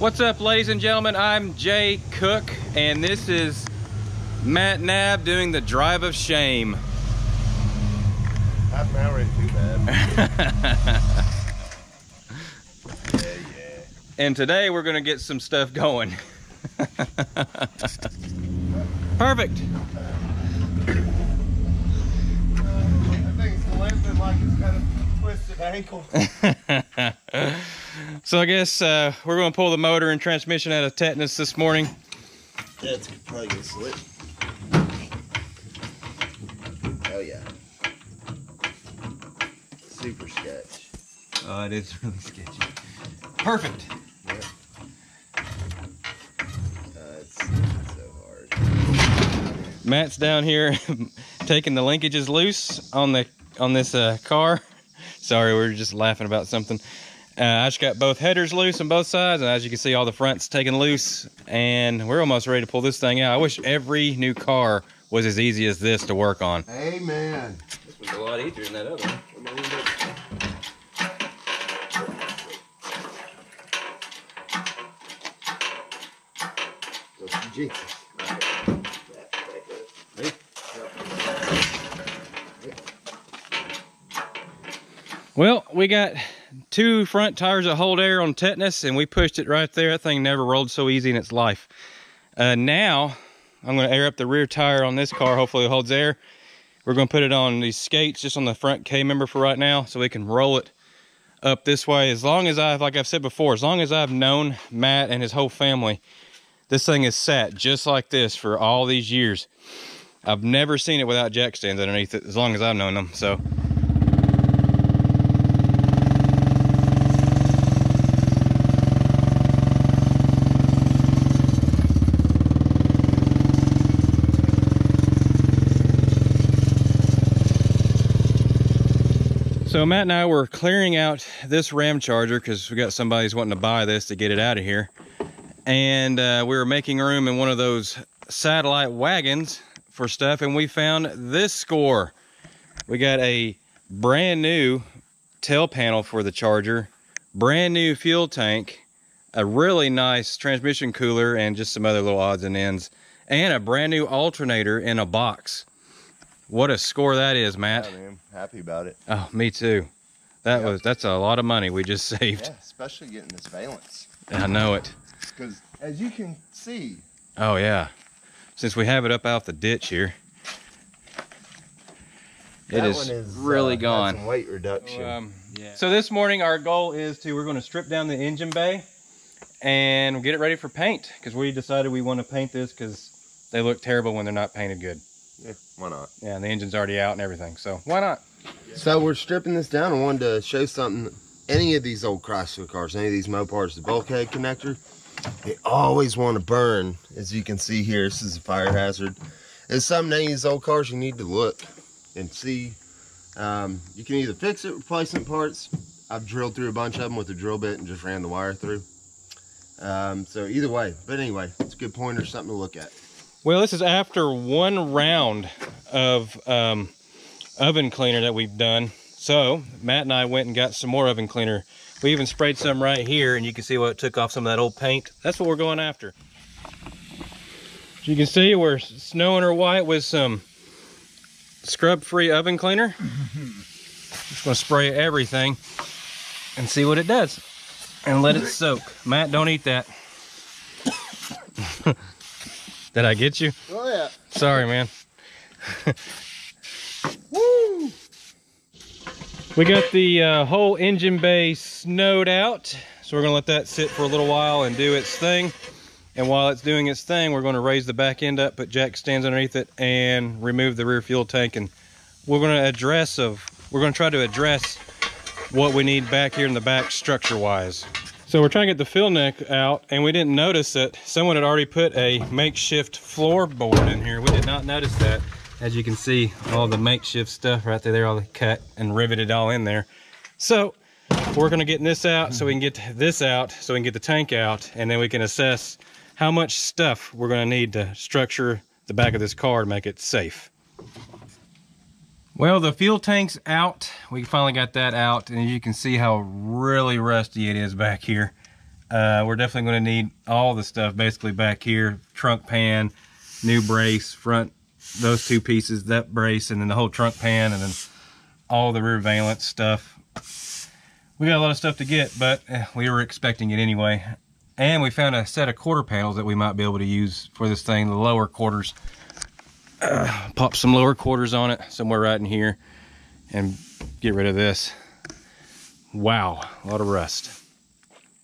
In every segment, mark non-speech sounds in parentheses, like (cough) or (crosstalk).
What's up, ladies and gentlemen? I'm Jay Cook, and this is Matt Nab doing the drive of shame. I'm not ready too bad. (laughs) yeah, yeah. And today we're gonna get some stuff going. (laughs) Perfect. That thing's limping like it's got a twisted ankle. (laughs) so I guess uh, we're gonna pull the motor and transmission out of tetanus this morning. Yeah, it's probably gonna slip. Oh yeah. Super sketch. Oh, it is (laughs) really sketchy. Perfect. Yep. Uh, it's, it's so hard. Matt's down here (laughs) taking the linkages loose on the on this uh, car. (laughs) Sorry, we were just laughing about something. Uh, I just got both headers loose on both sides, and as you can see, all the fronts taken loose, and we're almost ready to pull this thing out. I wish every new car was as easy as this to work on. Amen. This was a lot easier than that other one. Jesus. Well, we got two front tires that hold air on tetanus, and we pushed it right there. That thing never rolled so easy in its life. Uh, now, I'm going to air up the rear tire on this car. Hopefully it holds air. We're going to put it on these skates just on the front K-member for right now so we can roll it up this way. As long as I've, like I've said before, as long as I've known Matt and his whole family, this thing has sat just like this for all these years. I've never seen it without jack stands underneath it as long as I've known them. So So Matt and I were clearing out this Ramcharger because we got somebody's wanting to buy this to get it out of here. And uh, we were making room in one of those satellite wagons for stuff and we found this score. We got a brand new tail panel for the Charger, brand new fuel tank, a really nice transmission cooler and just some other little odds and ends, and a brand new alternator in a box. What a score that is, Matt. Yeah, man. Happy about it. Oh, me too. That Yeah. was that's a lot of money we just (laughs) saved. Yeah, especially getting this valence. I know it. Because as you can see, Oh yeah. Since we have it up out the ditch here. It that is, one is really uh, had gone. Some weight reduction. Um, So this morning our goal is to we're going to strip down the engine bay and get it ready for paint because we decided we want to paint this because they look terrible when they're not painted good. Yeah, why not? Yeah, and the engine's already out and everything. So why not? So we're stripping this down. I wanted to show something. Any of these old Chrysler cars, any of these Mopars, the bulkhead connector, they always want to burn. As you can see here, this is a fire hazard. And some of these old cars you need to look and see. Um, you can either fix it, replacement parts. I've drilled through a bunch of them with a drill bit and just ran the wire through. Um, so either way, but anyway, it's a good pointer, something to look at. Well, this is after one round of um, oven cleaner that we've done. So Matt and I went and got some more oven cleaner. We even sprayed some right here and you can see what it took off some of that old paint. That's what we're going after. As you can see, we're snowing her white with some scrub-free oven cleaner. Just gonna spray everything and see what it does. And let it soak. Matt, don't eat that. (laughs) Did I get you? Oh yeah. Sorry, man. (laughs) Woo! We got the uh, whole engine bay snowed out, so we're gonna let that sit for a little while and do its thing. And while it's doing its thing, we're gonna raise the back end up, put jack stands underneath it, and remove the rear fuel tank. And we're gonna address of, we're gonna try to address what we need back here in the back structure-wise. So we're trying to get the fill neck out, and we didn't notice that someone had already put a makeshift floorboard in here. We did not notice that. As you can see, all the makeshift stuff right there, they're all cut and riveted all in there. So we're gonna get this out so we can get this out, so we can get the tank out, and then we can assess how much stuff we're gonna need to structure the back of this car to make it safe. Well, the fuel tank's out. We finally got that out, and you can see how really rusty it is back here. Uh, we're definitely going to need all the stuff basically back here. Trunk pan, new brace, front, those two pieces, that brace, and then the whole trunk pan, and then all the rear valence stuff. We got a lot of stuff to get, but eh, we were expecting it anyway. And we found a set of quarter panels that we might be able to use for this thing, the lower quarters. Uh, (sighs) pop some lower quarters on it somewhere right in here and get rid of this. Wow, a lot of rust.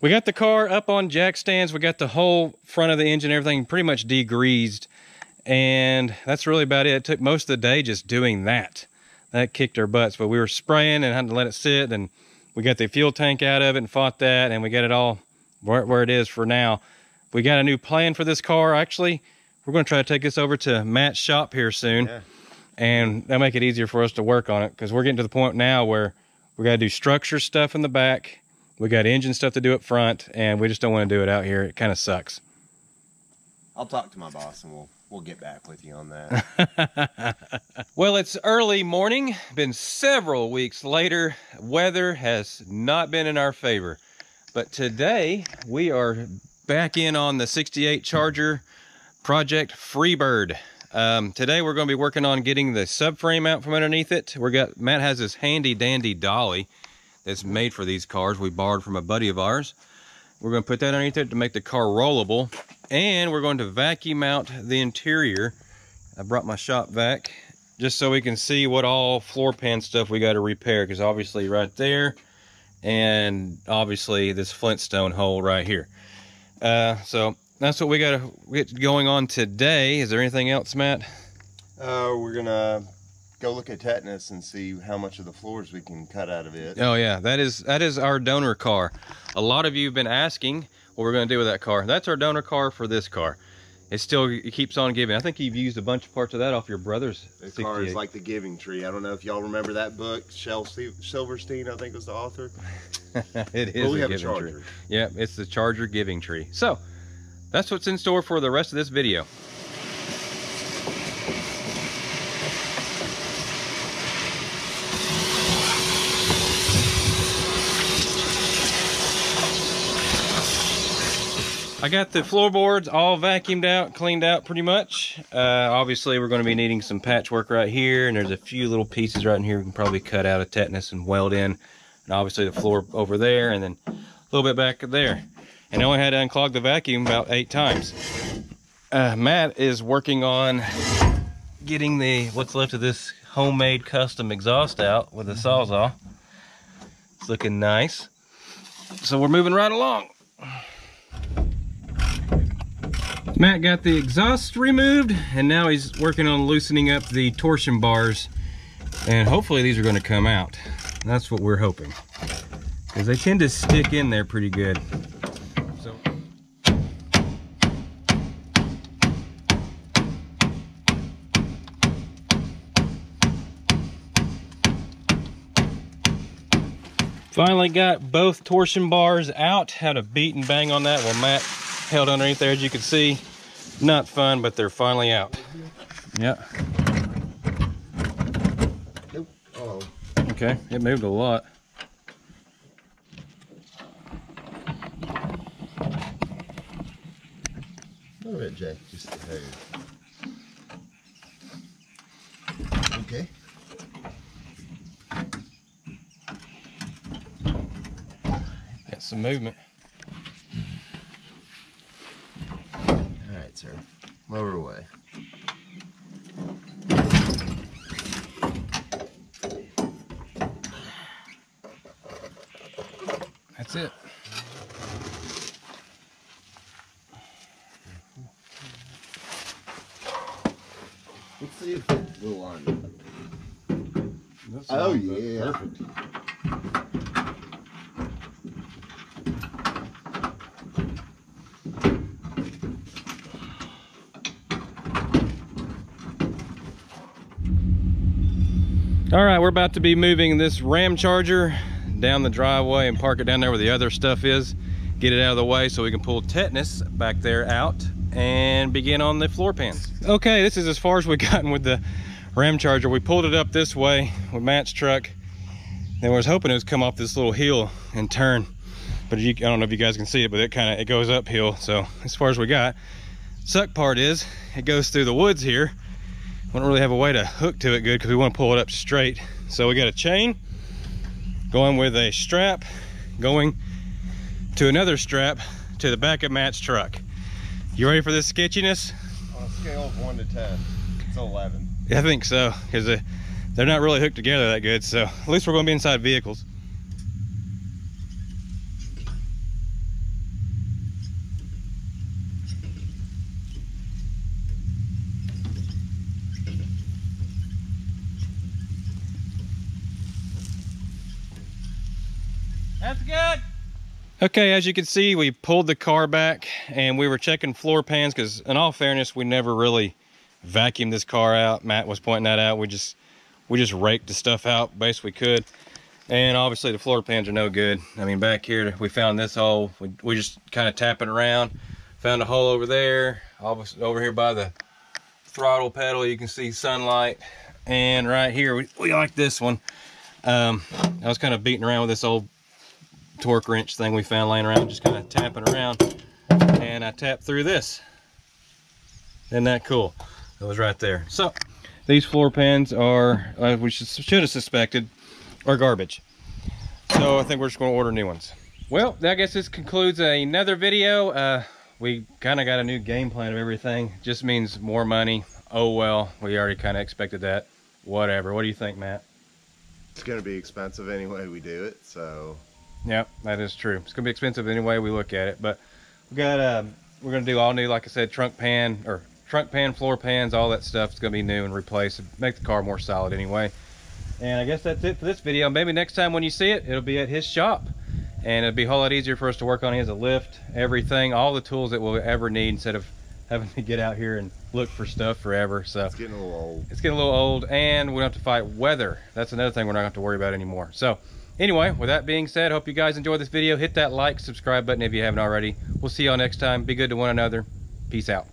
We got the car up on jack stands. We got the whole front of the engine, everything pretty much degreased. And that's really about it. It took most of the day just doing that. That kicked our butts, but we were spraying and had to let it sit. And we got the fuel tank out of it and fought that. And we got it all where, where it is for now. We got a new plan for this car. Actually, we're going to try to take this over to Matt's shop here soon. Yeah. And that'll make it easier for us to work on it because we're getting to the point now where we got to do structure stuff in the back. We got engine stuff to do up front, and we just don't want to do it out here. It kind of sucks. I'll talk to my boss and we'll we'll get back with you on that. (laughs) well, it's early morning. Been several weeks later. Weather has not been in our favor. But today we are back in on the 68 Charger Project Freebird. Um, today we're going to be working on getting the subframe out from underneath it. We got Matt has this handy dandy dolly that's made for these cars. We borrowed from a buddy of ours. We're going to put that underneath it to make the car rollable. And we're going to vacuum out the interior. I brought my shop vac just so we can see what all floor pan stuff we got to repair. Because obviously right there and obviously this flintstone hole right here. Uh, so that's what we got to get going on today. Is there anything else, Matt? Uh, we're gonna go look at tetanus and see how much of the floors we can cut out of it. Oh yeah, that is that is our donor car. A lot of you have been asking what we're gonna do with that car. That's our donor car for this car. It still it keeps on giving. I think you've used a bunch of parts of that off your brother's. The car is like the giving tree. I don't know if y'all remember that book. Shel Silverstein, I think, was the author. (laughs) it is a giving a tree. Yeah, it's the Charger giving tree. So that's what's in store for the rest of this video. I got the floorboards all vacuumed out, cleaned out pretty much. Uh, obviously, we're going to be needing some patchwork right here, and there's a few little pieces right in here we can probably cut out of tetanus and weld in. And obviously the floor over there, and then a little bit back there and I only had to unclog the vacuum about eight times. Uh, Matt is working on getting the what's left of this homemade custom exhaust out with a sawzall. It's looking nice. So we're moving right along. Matt got the exhaust removed and now he's working on loosening up the torsion bars and hopefully these are going to come out. That's what we're hoping because they tend to stick in there pretty good. Finally got both torsion bars out. Had a beat and bang on that while Matt held underneath there, as you can see. Not fun, but they're finally out. Yeah. Oh. Okay, it moved a lot. A little bit, Jay. Just there. Okay. Some movement. All right, sir. Lower away. That's it. Let's see if it's oh, a little on. Oh, yeah. Perfect. All right, we're about to be moving this Ramcharger down the driveway and park it down there where the other stuff is. Get it out of the way so we can pull tetanus back there out and begin on the floor pans. Okay, this is as far as we've (laughs) gotten with the Ramcharger. We pulled it up this way with Matt's truck. And we was hoping it would come off this little hill and turn. but you, I don't know if you guys can see it, but it kind of, it goes uphill. So as far as we got, suck part is it goes through the woods here. We don't really have a way to hook to it good because we want to pull it up straight. So we got a chain going with a strap going to another strap to the back of Matt's truck. You ready for this sketchiness? On a scale of 1 to 10, it's 11. I think so, because uh, they're not really hooked together that good. So at least we're going to be inside vehicles. That's good. Okay, as you can see, we pulled the car back and we were checking floor pans because in all fairness, we never really vacuumed this car out. Matt was pointing that out. We just we just raked the stuff out best we could. And obviously the floor pans are no good. I mean, back here, we found this hole. We, we just kind of tapping around. Found a hole over there. Obviously over here by the throttle pedal, you can see sunlight. And right here, we, we like this one. Um, I was kind of beating around with this old torque wrench thing we found laying around, just kind of tapping around. And I tapped through this. Isn't that cool? It was right there. So these floor pans are, uh, we should, should have suspected, are garbage. So I think we're just going to order new ones. Well, I guess this concludes another video. Uh, we kind of got a new game plan of everything. Just means more money. Oh well, we already kind of expected that. Whatever. What do you think, Matt? It's going to be expensive anyway we do it, so Yep, that is true. It's gonna be expensive anyway we look at it, but we got um, we're gonna do all new, like I said, trunk pan or trunk pan, floor pans, all that stuff is gonna be new and replaced, make the car more solid anyway. And I guess that's it for this video. Maybe next time when you see it, it'll be at his shop, and it'll be a whole lot easier for us to work on. He has a lift, everything, all the tools that we'll ever need instead of having to get out here and look for stuff forever. So it's getting a little old. It's getting a little old, and we don't have to fight weather. That's another thing we're not going to have to worry about anymore. So. Anyway, with that being said, hope you guys enjoyed this video. Hit that like, subscribe button if you haven't already. We'll see y'all next time. Be good to one another. Peace out.